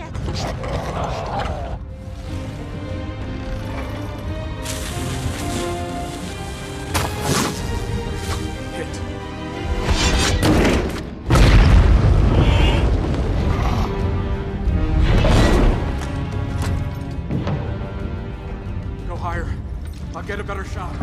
Go higher. I'll get a better shot.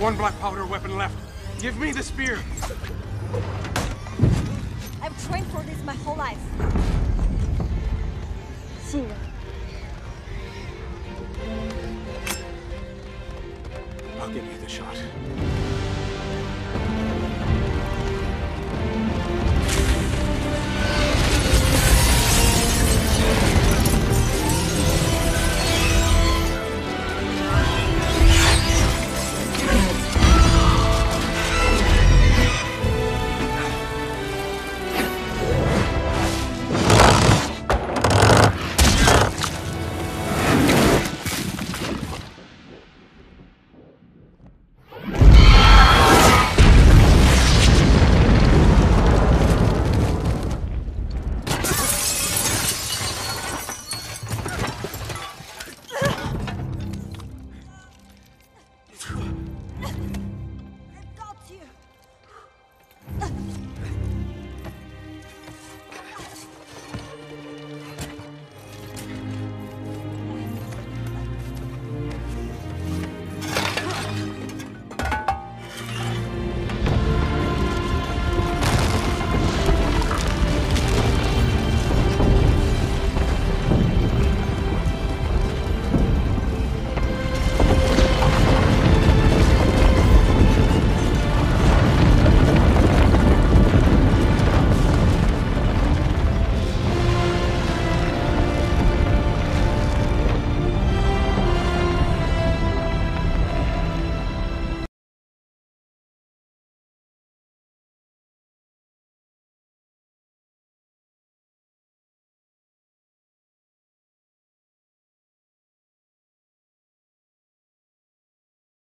One black powder weapon left. Give me the spear. I've trained for this my whole life. 信任。I'll give you the shot.